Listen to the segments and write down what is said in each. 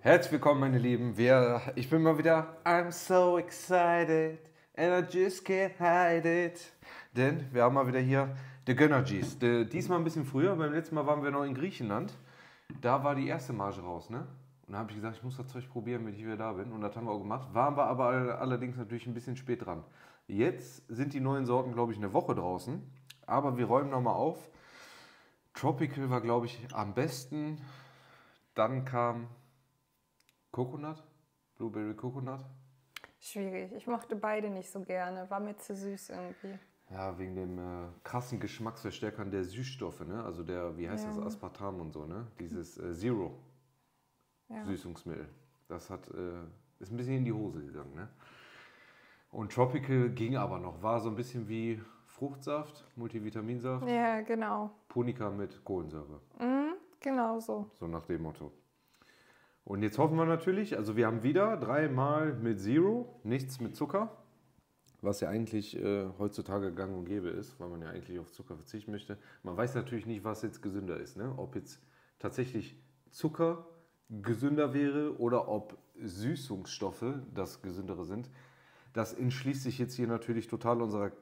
Herzlich willkommen, meine Lieben. Wir, ich bin mal wieder. I'm so excited and I just can't hide it. Denn wir haben mal wieder hier The Gönnergies. Diesmal ein bisschen früher. Beim letzten Mal waren wir noch in Griechenland. Da war die erste Marge raus, ne? Und da habe ich gesagt, ich muss das Zeug probieren, wenn ich wieder da bin. Und das haben wir auch gemacht. Waren wir aber all- allerdings natürlich ein bisschen spät dran. Jetzt sind die neuen Sorten, glaube ich, eine Woche draußen. Aber wir räumen nochmal auf. Tropical war, glaube ich, am besten. Dann kam Coconut, Blueberry Coconut. Schwierig. Ich mochte beide nicht so gerne. War mir zu süß irgendwie. Ja, wegen dem äh, krassen Geschmacksverstärkern der Süßstoffe, ne? Also der, wie heißt Ja. das, Aspartam und so, ne? Dieses äh, Zero Ja. Süßungsmittel. Das hat, äh, ist ein bisschen in die Hose gegangen, ne? Und Tropical ging aber noch, war so ein bisschen wie Fruchtsaft, Multivitaminsaft, ja, genau. Punika mit Kohlensäure. Mhm, genau so. So nach dem Motto. Und jetzt hoffen wir natürlich, also wir haben wieder dreimal mit Zero, nichts mit Zucker, was ja eigentlich äh, heutzutage gang und gäbe ist, weil man ja eigentlich auf Zucker verzichten möchte. Man weiß natürlich nicht, was jetzt gesünder ist, ne? ob jetzt tatsächlich Zucker gesünder wäre oder ob Süßungsstoffe das gesündere sind. Das entschließt sich jetzt hier natürlich total unserer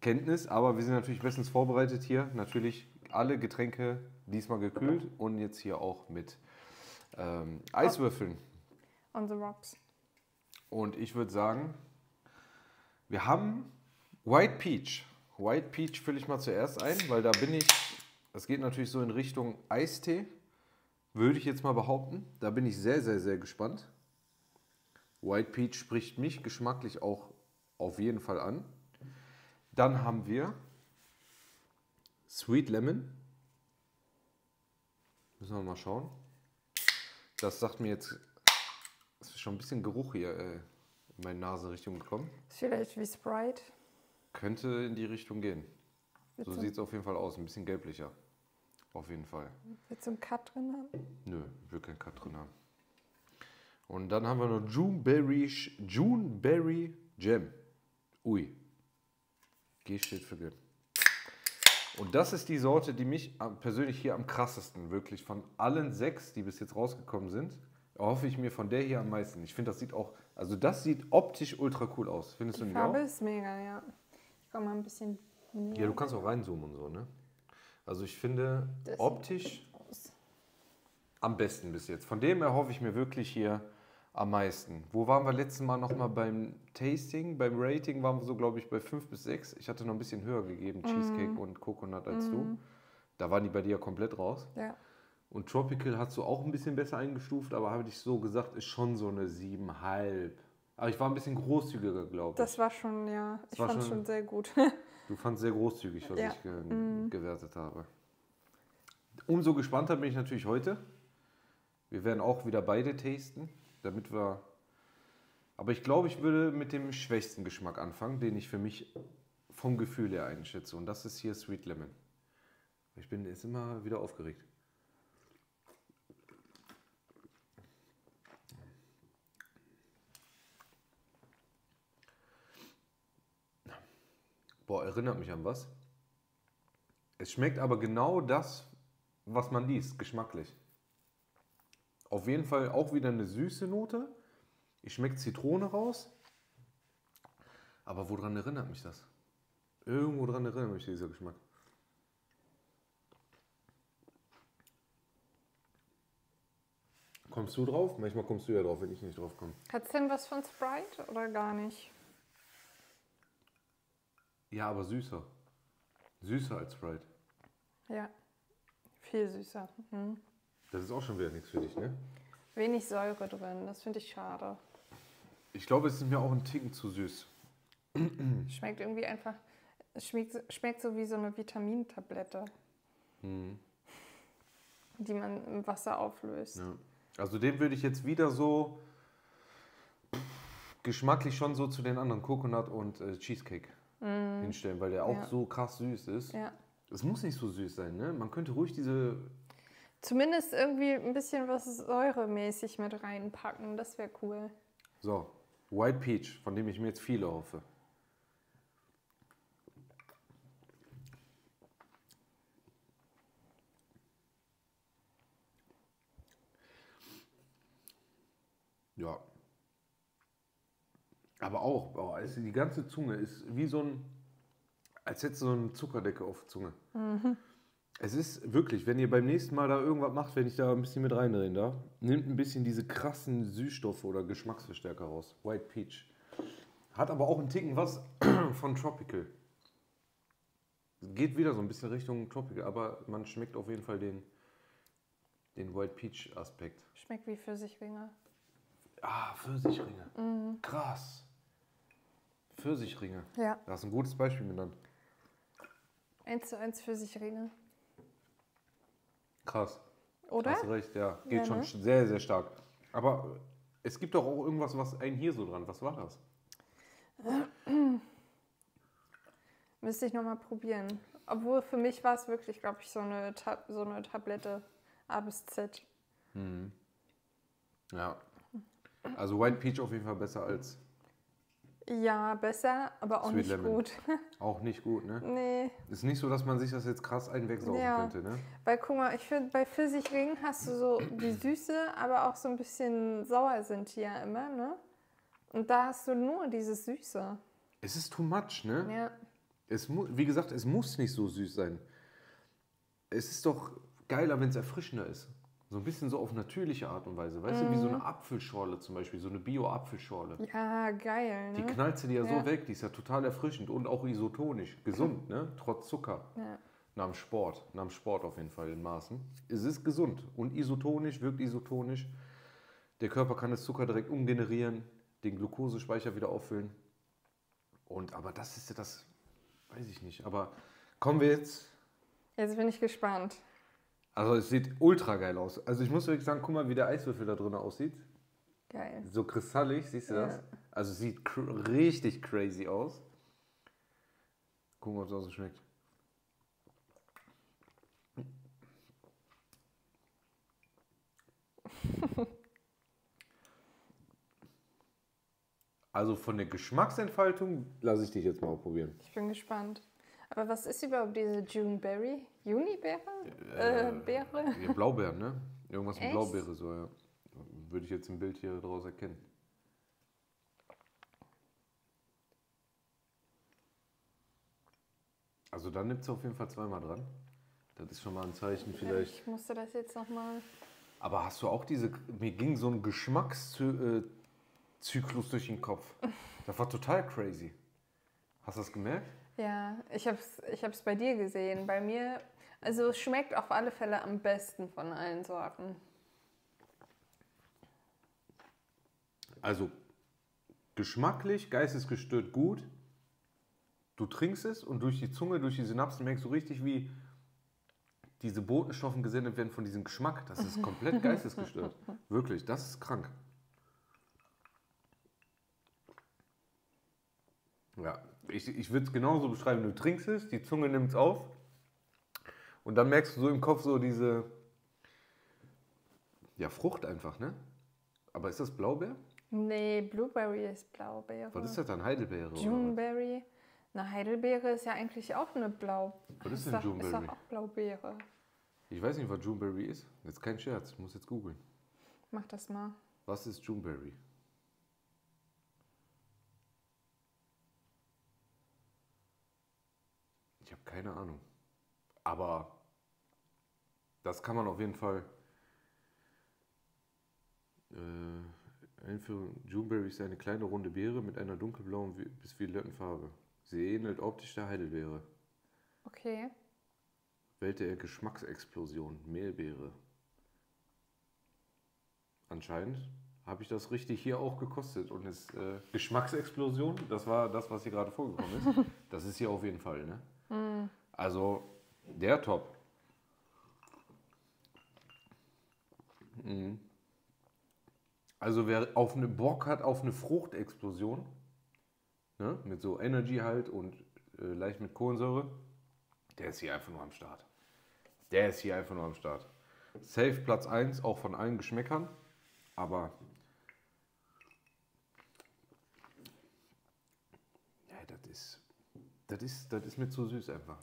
Kenntnis, aber wir sind natürlich bestens vorbereitet hier. Natürlich alle Getränke diesmal gekühlt und jetzt hier auch mit ähm, Eiswürfeln. On the rocks. Und ich würde sagen, wir haben White Peach. White Peach fülle ich mal zuerst ein, weil da bin ich, das geht natürlich so in Richtung Eistee, würde ich jetzt mal behaupten. Da bin ich sehr, sehr, sehr gespannt. White Peach spricht mich geschmacklich auch auf jeden Fall an. Dann haben wir Sweet Lemon. Müssen wir mal schauen. Das sagt mir jetzt, es ist schon ein bisschen Geruch hier äh, in meine Nasenrichtung gekommen. Ist vielleicht wie Sprite. Könnte in die Richtung gehen. So Willst du, sieht es auf jeden Fall aus. Ein bisschen gelblicher. Auf jeden Fall. willst du einen Cut drin haben? Nö, ich will keinen Cut drin haben. Und dann haben wir noch Juneberry, Juneberry Jam. Ui. G steht für G. Und das ist die Sorte, die mich persönlich hier am krassesten, wirklich von allen sechs, die bis jetzt rausgekommen sind, erhoffe ich mir von der hier am meisten. Ich finde, das sieht auch, also das sieht optisch ultra cool aus. Findest du Die nicht auch? Farbe ist mega, ja. Ich komme mal ein bisschen näher. Ja, du kannst auch reinzoomen und so, ne? Also ich finde Das optisch am besten bis jetzt. Von dem erhoffe ich mir wirklich hier am meisten. Wo waren wir letztes Mal nochmal beim Tasting? Beim Rating waren wir so, glaube ich, bei 5 bis 6. Ich hatte noch ein bisschen höher gegeben, Cheesecake und Coconut als du. Da waren die bei dir ja komplett raus. Ja. Und Tropical hast du auch ein bisschen besser eingestuft, aber habe ich so gesagt, ist schon so eine 7,5. Aber ich war ein bisschen großzügiger, glaube ich. Das war schon, ja. Ich fand es schon- schon sehr gut. Du fandst sehr großzügig, was Ja. ich ge gewertet habe. Umso gespannter bin ich natürlich heute. Wir werden auch wieder beide tasten, damit wir. Aber ich glaube, ich würde mit dem schwächsten Geschmack anfangen, den ich für mich vom Gefühl her einschätze. Und das ist hier Sweet Lemon. Ich bin jetzt immer wieder aufgeregt. Boah, erinnert mich an was. Es schmeckt aber genau das, was man liest, geschmacklich. Auf jeden Fall auch wieder eine süße Note. Ich schmecke Zitrone raus. Aber woran erinnert mich das? Irgendwo dran erinnert mich dieser Geschmack. Kommst du drauf? Manchmal kommst du ja drauf, wenn ich nicht drauf komme. Hat es denn was von Sprite oder gar nicht? Ja, aber süßer. Süßer als Sprite. Ja. Viel süßer. Mhm. Das ist auch schon wieder nichts für dich, ne? Wenig Säure drin. Das finde ich schade. Ich glaube, es ist mir auch ein Ticken zu süß. Schmeckt irgendwie einfach. Es schmeckt, schmeckt so wie so eine Vitamintablette, Mhm. die man im Wasser auflöst. Ja. Also den würde ich jetzt wieder so geschmacklich schon so zu den anderen Coconut und äh, Cheesecake hinstellen, weil der auch Ja. so krass süß ist. Ja. Es muss nicht so süß sein, ne? Man könnte ruhig diese. Zumindest irgendwie ein bisschen was säuremäßig mit reinpacken. Das wäre cool. So, White Peach, von dem ich mir jetzt viele hoffe. Ja. Aber auch, boah, also die ganze Zunge ist wie so ein, als hättest du so eine Zuckerdecke auf der Zunge. Es ist wirklich, wenn ihr beim nächsten Mal da irgendwas macht, wenn ich da ein bisschen mit reinreden darf, nimmt ein bisschen diese krassen Süßstoffe oder Geschmacksverstärker raus. White Peach. Hat aber auch einen Ticken was von Tropical. Geht wieder so ein bisschen Richtung Tropical, aber man schmeckt auf jeden Fall den, den White Peach Aspekt. Schmeckt wie Pfirsichringe. Ah, Pfirsichringe. Krass. Pfirsichringe. Ja. Das ist ein gutes Beispiel genannt. Eins zu eins Pfirsichringe. Krass. Oder? Hast recht, ja. Geht Ja, schon ne? sehr, sehr stark. Aber es gibt doch auch irgendwas, was einen hier so dran. Was war das? Müsste ich nochmal probieren. Obwohl für mich war es wirklich, glaube ich, so eine, so eine Tablette A bis Z. Ja. Also White Peach auf jeden Fall besser als Ja, besser, aber auch Sweet nicht Lemon. gut. auch nicht gut, ne? nee, Ist nicht so, dass man sich das jetzt krass einwegsaugen Ja. könnte, ne? weil guck mal, ich finde, bei Pfirsichringen hast du so die Süße, aber auch so ein bisschen sauer sind die ja immer, ne? Und da hast du nur dieses Süße. Es ist too much, ne? Ja. Es wie gesagt, es muss nicht so süß sein. Es ist doch geiler, wenn es erfrischender ist. So ein bisschen so auf natürliche Art und Weise. Weißt du, wie so Mhm. eine Apfelschorle zum Beispiel, so eine Bio-Apfelschorle. Ja, geil, Die ne? knallst du dir ja, Ja. so weg, die ist ja total erfrischend und auch isotonisch. Gesund, ne? Trotz Zucker. Ja. Nach dem Sport. Nach dem Sport auf jeden Fall in Maßen. Es ist gesund und isotonisch, wirkt isotonisch. Der Körper kann das Zucker direkt umgenerieren, den Glukosespeicher wieder auffüllen. Und aber das ist ja das, weiß ich nicht. Aber kommen wir jetzt. Jetzt bin ich gespannt. Also es sieht ultra geil aus. Also ich muss wirklich sagen, guck mal, wie der Eiswürfel da drin aussieht. Geil. So kristallig, siehst du Ja. das? Also es sieht cr richtig crazy aus. Gucken, ob es auch so schmeckt. Also von der Geschmacksentfaltung lasse ich dich jetzt mal probieren. Ich bin gespannt. Aber was ist überhaupt diese Juneberry? Junibeere? Äh, Beere? Ja, Blaubeeren, ne? Irgendwas mit Echt? Blaubeere so, ja. Würde ich jetzt im Bild hier draus erkennen. Also dann nimmt es auf jeden Fall zweimal dran. Das ist schon mal ein Zeichen vielleicht. Ich musste das jetzt nochmal. Aber hast du auch diese, mir ging so ein Geschmackszyklus durch den Kopf. Das war total crazy. Hast du das gemerkt? Ja, ich habe es ich hab's bei dir gesehen. Bei mir, also es schmeckt auf alle Fälle am besten von allen Sorten. Also geschmacklich, geistesgestört gut. Du trinkst es und durch die Zunge, durch die Synapsen merkst du richtig, wie diese Botenstoffe gesendet werden von diesem Geschmack. Das ist komplett geistesgestört. Wirklich, das ist krank. Ja, ich, ich würde es genauso beschreiben. Du trinkst es, die Zunge nimmt es auf und dann merkst du so im Kopf so diese ja, Frucht einfach, ne? Aber ist das Blaubeer? Nee, Blueberry ist Blaubeere. Was ist das dann? Heidelbeere? Juneberry. Na, Heidelbeere ist ja eigentlich auch eine Blau. Was ist denn Ist Juneberry? doch auch Blaubeere. Ich weiß nicht, was Juneberry ist. Jetzt kein Scherz, ich muss jetzt googeln. Mach das mal. Was ist Juneberry? Ich habe keine Ahnung. Aber das kann man auf jeden Fall. Äh, Einführung. Juneberry ist eine kleine runde Beere mit einer dunkelblauen bis violetten Farbe. Sie ähnelt optisch der Heidelbeere. Okay. Welt der Geschmacksexplosion, Mehlbeere. Anscheinend habe ich das richtig hier auch gekostet. Und es äh, Geschmacksexplosion, das war das, was hier gerade vorgekommen ist. Das ist hier auf jeden Fall, ne? Also, der Top. Mhm. Also, wer auf eine Bock hat, auf eine Fruchtexplosion, ne? mit so Energy halt und äh, leicht mit Kohlensäure, der ist hier einfach nur am Start. Der ist hier einfach nur am Start. Safe Platz 1, auch von allen Geschmäckern. Aber. Ja, das ist. Das ist, das ist mir zu süß einfach.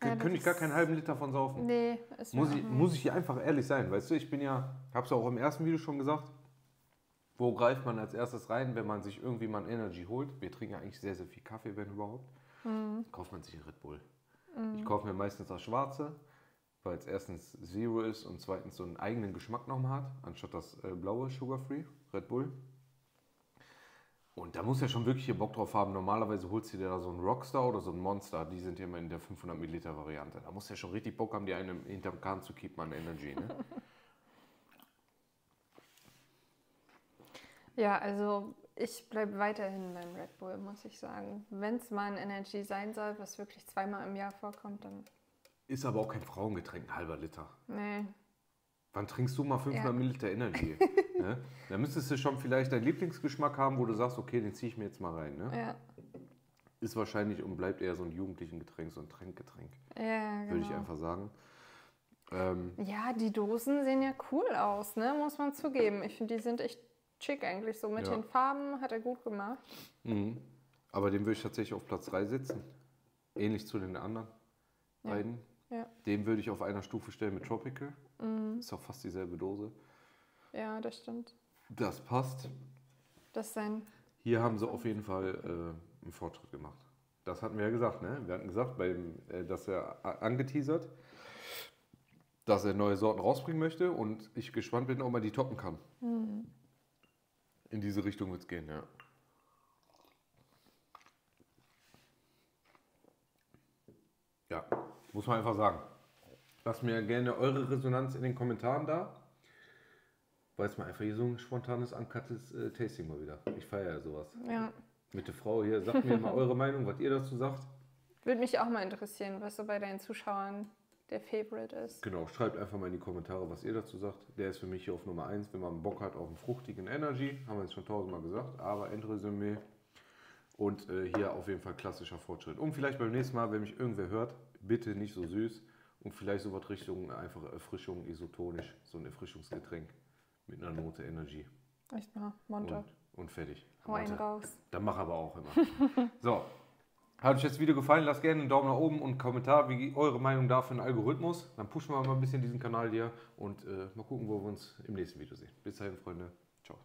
Ja, Könnte ich gar keinen halben Liter von saufen. Nee, ist Muss ich, muss ich hier einfach ehrlich sein, weißt du, ich bin ja, hab's ja auch im ersten Video schon gesagt, Wo greift man als erstes rein, wenn man sich irgendwie mal ein Energy holt? Wir trinken ja eigentlich sehr, sehr viel Kaffee, wenn überhaupt. Kauft man sich einen Red Bull. Ich kaufe mir meistens das Schwarze, weil es erstens Zero ist und zweitens so einen eigenen Geschmack nochmal hat, anstatt das äh, blaue Sugar Free Red Bull. Und da muss ja schon wirklich hier Bock drauf haben. Normalerweise holst du dir da so einen Rockstar oder so einen Monster. Die sind ja immer in der 500 Milliliter Variante. Da muss ja schon richtig Bock haben, die einen hinterm Kahn zu keepen an Energy. Ne? Ja, also ich bleibe weiterhin beim Red Bull, muss ich sagen. Wenn es mal ein Energy sein soll, was wirklich zweimal im Jahr vorkommt, dann Ist aber auch kein Frauengetränk, ein halber Liter. nee. Wann trinkst du mal 500 Ja. Milliliter Energy? ne? Da müsstest du schon vielleicht deinen Lieblingsgeschmack haben, wo du sagst, okay, den ziehe ich mir jetzt mal rein. Ne? Ja, Ist wahrscheinlich und bleibt eher so ein jugendlichen Getränk, so ein Tränkgetränk, ja genau. würde ich einfach sagen. Ähm, Ja, die Dosen sehen ja cool aus, ne? muss man zugeben. Ich finde, die sind echt schick eigentlich. So mit Ja. den Farben hat er gut gemacht. mhm. Aber den würde ich tatsächlich auf Platz 3 setzen. Ähnlich zu den anderen beiden. Ja. Den würde ich auf einer Stufe stellen mit Tropical. Mhm. Ist auch fast dieselbe Dose. Ja, das stimmt. Das passt. Das sein. Hier haben sie auf jeden Fall äh, einen Fortschritt gemacht. Das hatten wir ja gesagt, ne? Wir hatten gesagt, beim, äh, dass er angeteasert, dass er neue Sorten rausbringen möchte und ich gespannt bin, ob man die toppen kann. In diese Richtung wird es gehen, ja. Ja, muss man einfach sagen. Lasst mir gerne eure Resonanz in den Kommentaren da. Weil es mal einfach hier so ein spontanes, uncuttes äh, Tasting mal wieder. Ich feiere ja sowas. Ja. Mit der Frau hier, sagt mir mal eure Meinung, was ihr dazu sagt. Würde mich auch mal interessieren, was so bei deinen Zuschauern der Favorite ist. Genau, schreibt einfach mal in die Kommentare, was ihr dazu sagt. Der ist für mich hier auf Nummer 1, wenn man Bock hat auf einen fruchtigen Energy. Haben wir jetzt schon tausendmal gesagt, aber Endresümee. Und äh, hier auf jeden Fall klassischer Fortschritt. Und vielleicht beim nächsten Mal, wenn mich irgendwer hört, bitte nicht so süß. Und vielleicht so was Richtung einfach Erfrischung, isotonisch. So ein Erfrischungsgetränk mit einer Note Energy. Echt mal, Monte. Und, und fertig. Hau einen raus. Dann mach aber auch immer. so. Hat euch das Video gefallen? Lasst gerne einen Daumen nach oben und einen Kommentar, wie eure Meinung da für den Algorithmus. Dann pushen wir mal ein bisschen diesen Kanal hier und äh, mal gucken, wo wir uns im nächsten Video sehen. Bis dahin, Freunde. Ciao.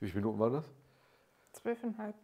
Wie viele Minuten war das? Zwölfeinhalb.